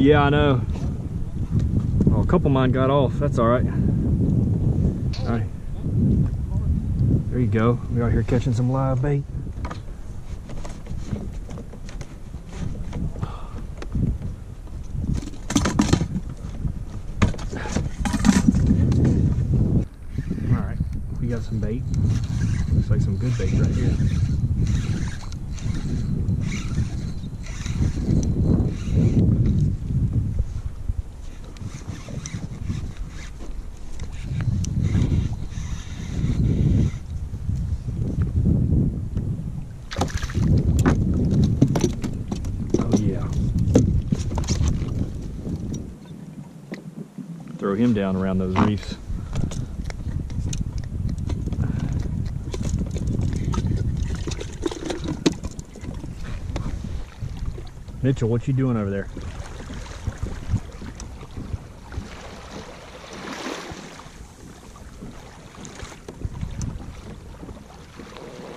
Yeah, I know. Oh, a couple mine got off. That's all right. All right. There you go. We out here catching some live bait. All right, we got some bait. Looks like some good bait right here. Oh yeah. Throw him down around those reefs. Mitchell, what you doing over there?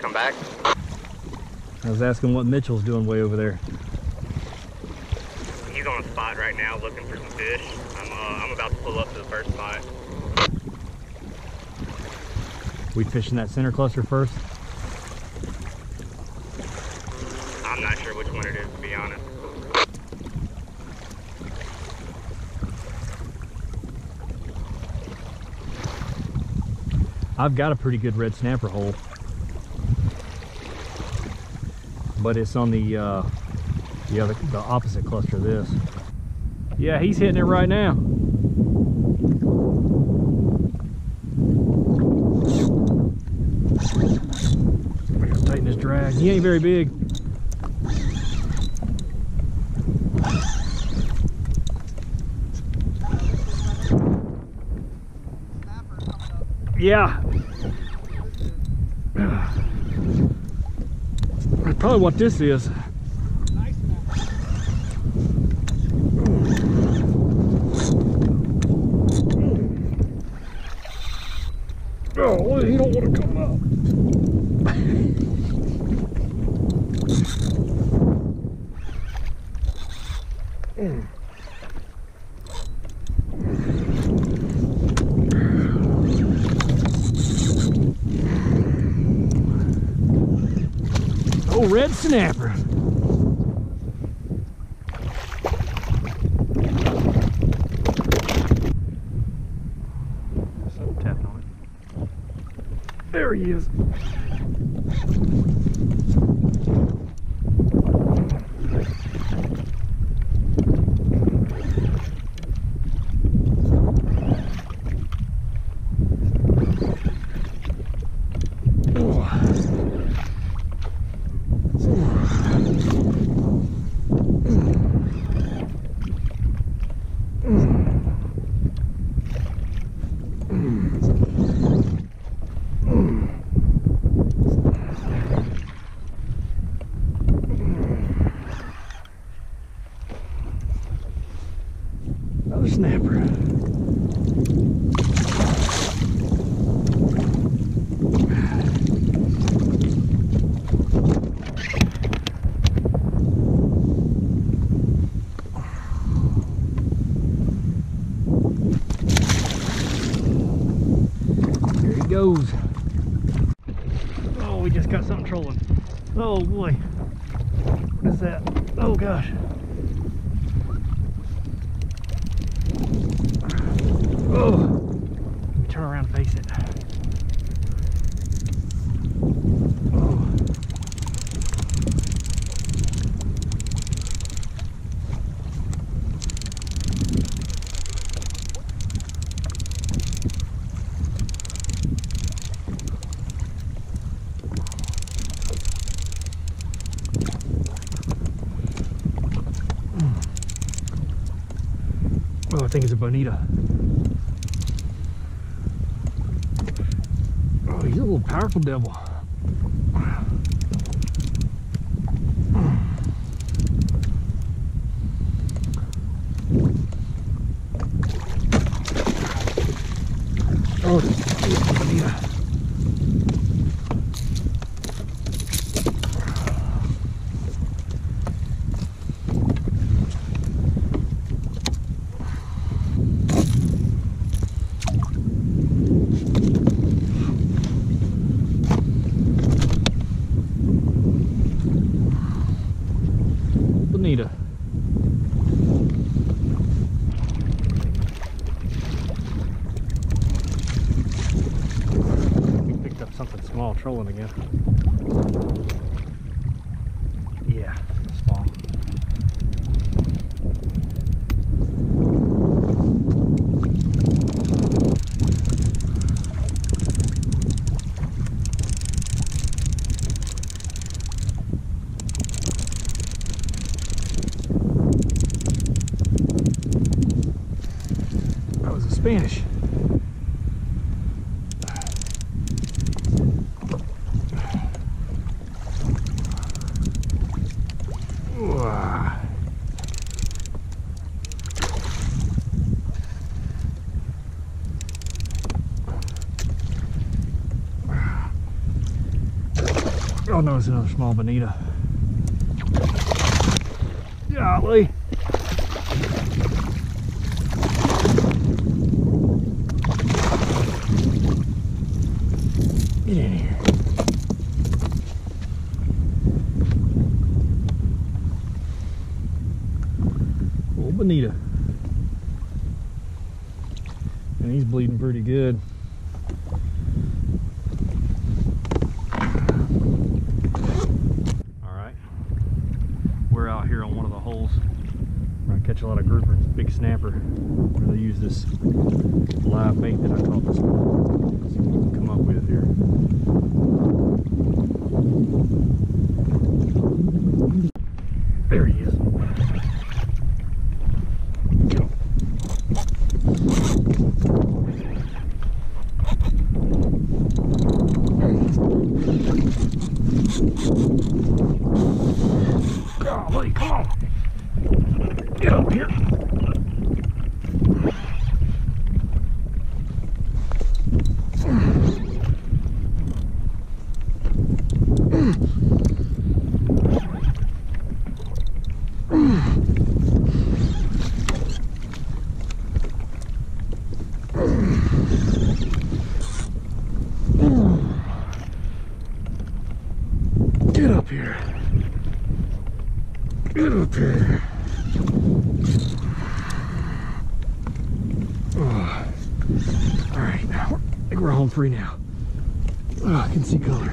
Come back. I was asking what Mitchell's doing way over there. He's on a spot right now looking for some fish. I'm, uh, I'm about to pull up first spot. We fishing that center cluster first? I'm not sure which one it is, to be honest. I've got a pretty good red snapper hole. But it's on the uh, the other the opposite cluster of this. Yeah, he's hitting it right now. Tighten his drag. He ain't very big. Yeah. That's probably what this is. Oh, he don't want to come up. Oh, red snapper. Something tapping on it. There snapper. There he goes. Oh, we just got something trolling. Oh boy. What is that? Oh gosh. Oh, turn around and face it. Oh. Oh, I think it's a bonita. Oh, he's a little powerful devil. Oh, it's a bonita. Something small trolling again. Yeah, small. That was a Spanish. Oh no, it's another small bonita. Golly. Get in here. Little bonita. And he's bleeding pretty good. All right. We're out here on one of the holes. We're catch a lot of groupers, big snapper. We're gonna use this live bait that I caught this morning. See what we can come up with here. There he is. Come on. Get up here. All right, now I think we're home free now. Oh, I can see color.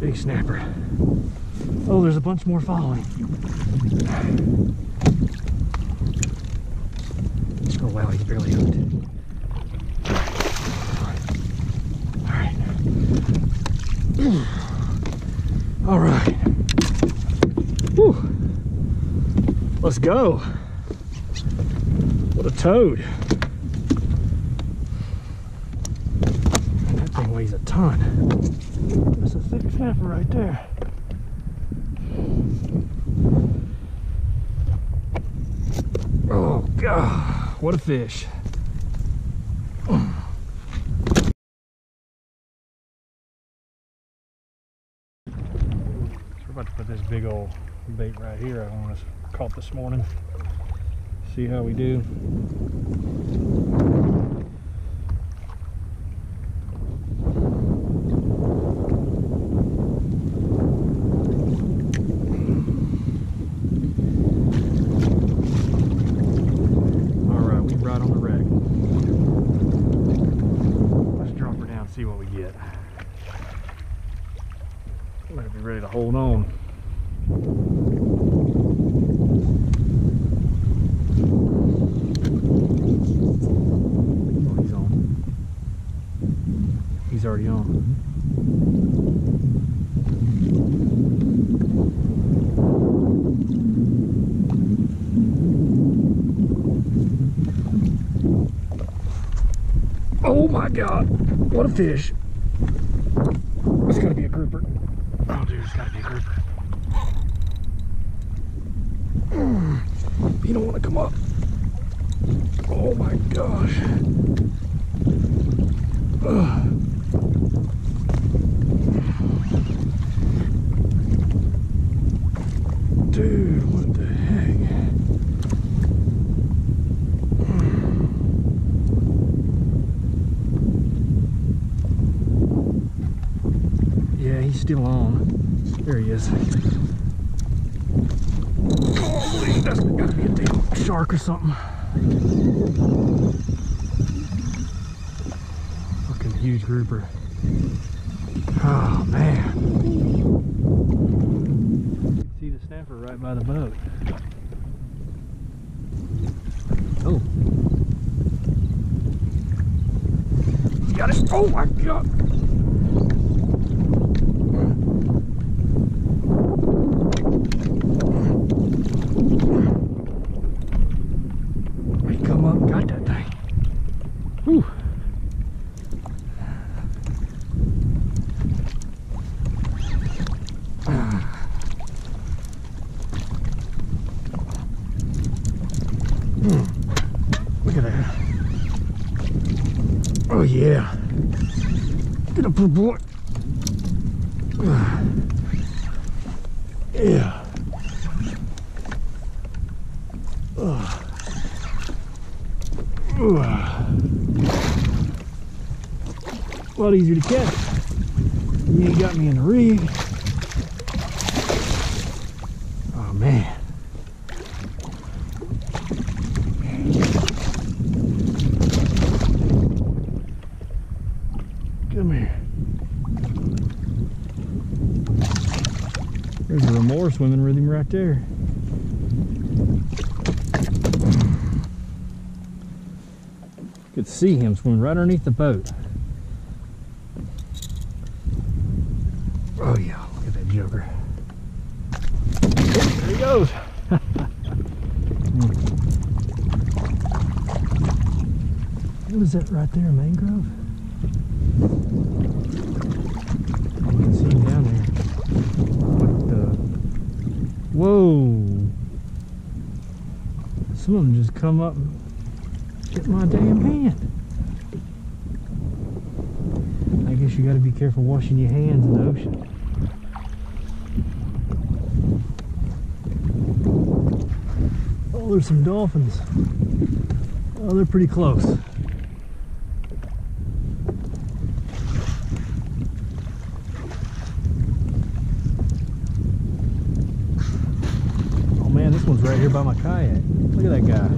Big snapper. Oh, there's a bunch more following. Oh wow, he's barely hooked. Alright. Alright. Whew. Let's go. What a toad. That thing weighs a ton. That's a thick snapper right there. Oh god, what a fish. So we're about to put this big old bait right here I us caught this morning. See how we do. All right, we right on the wreck. Let's drop her down, see what we get. Better be ready to hold on. Oh, he's on. He's already on. Oh my god, what a fish. It's gotta be a grouper. Oh dude, it's gotta be a grouper. Mm, You don't wanna come up. Oh my gosh. Ugh. Dude, what the heck? Still on. There he is. Holy, that's gotta be a damn shark or something. Fucking huge grouper. Oh man. See the snapper right by the boat. Oh. Got it. Oh my god. He come up, got that thing. Whew. Look at that. Oh yeah. Get up here, boy. Yeah. Ugh. Ugh. A lot easier to catch. You ain't got me in the rig. Oh man. Come here. There's a remorse swimming with him right there. See him swimming right underneath the boat. Oh yeah, look at that joker. There he goes. what is that right there, mangrove? I can see him down there. What the? Whoa! Some of them just come up get my damn hand. I guess you got to be careful washing your hands in the ocean. Oh, there's some dolphins. Oh, they're pretty close. Oh man, this one's right here by my kayak. Look at that guy.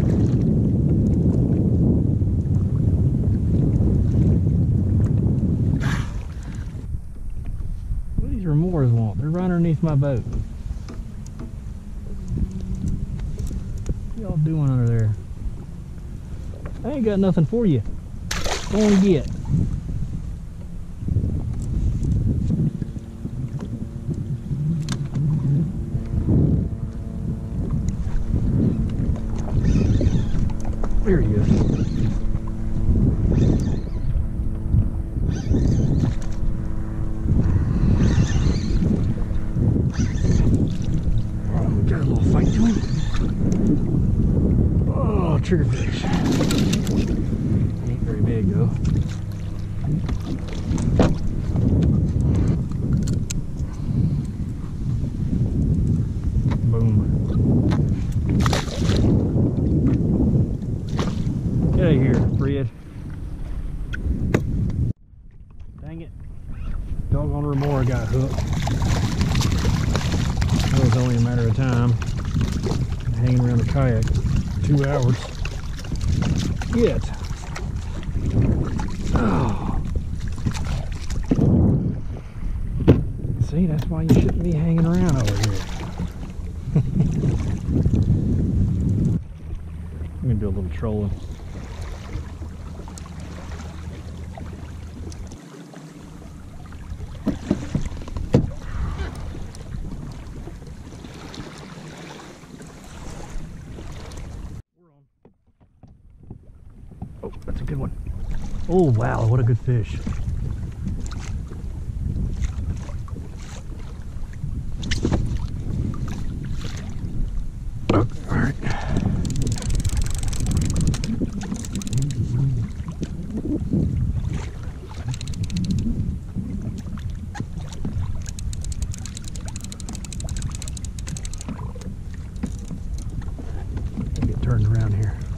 What do these remoras want? My boat. Y'all doing under there? I ain't got nothing for you. Go and get. There he is. Oh, got a little fight to him. Oh, triggerfish. Ain't very big though. Boom. Get out of here, Fred. Dang it. Doggone remora got hooked. That was only a matter of time. Hanging around the kayak two hours. Get. Oh. See, that's why you shouldn't be hanging around over here. I'm gonna do a little trolling. Oh, that's a good one. Oh, wow, what a good fish. Around here.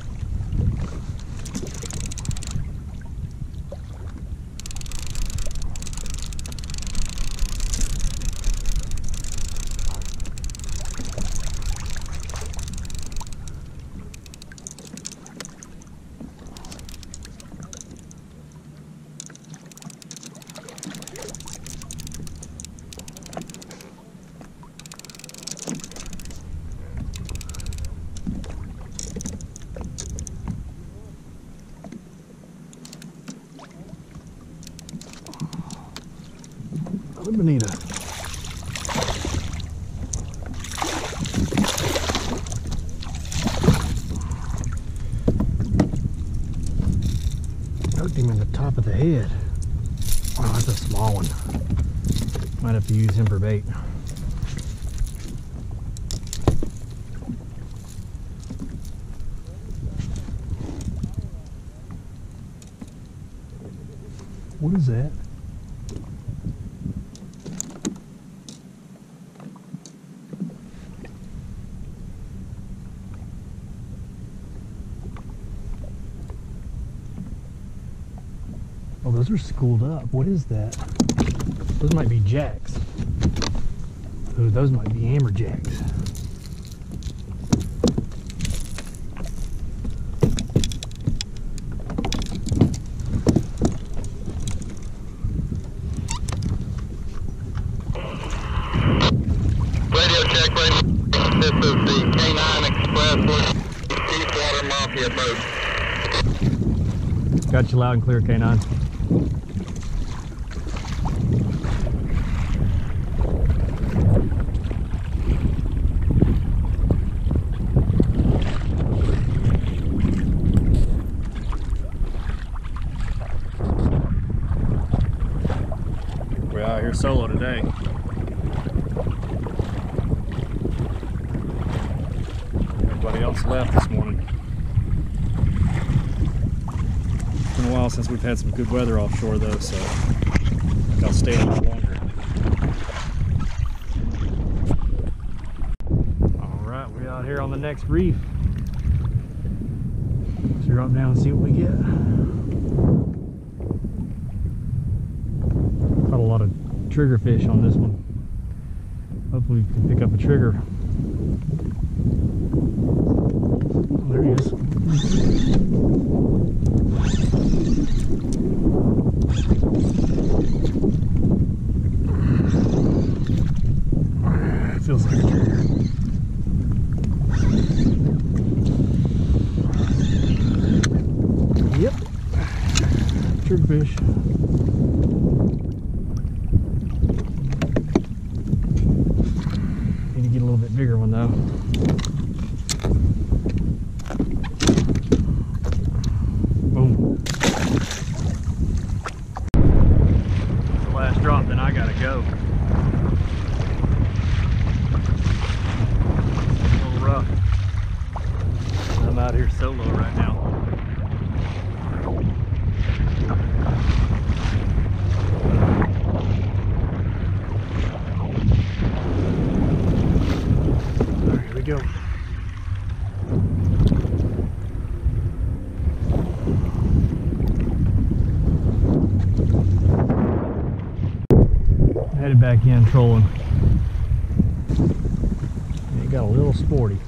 Another bonita. Him in the top of the head. Oh, that's a small one. Might have to use him for bait. What is that? Oh, those are schooled up. What is that? Those might be jacks. Ooh, those might be amberjacks. Radio check, radio. This is the K9 Express Deepwater Mafia. Got you loud and clear, K9. We're here solo today. Everybody else left this morning. It's been a while since we've had some good weather offshore though, so I'll stay a little longer. Alright, we're out here on the next reef. Let's drop down and see what we get. Caught a lot of trigger fish on this one. Hopefully we can pick up a trigger. There he is. It feels like. Yep. Triggerfish. Need to get a little bit bigger one though. Boom. That's the last drop, then I gotta go. A little rough. I'm out here solo right now. All right, here we go. Headed back in trolling. It got a little sporty.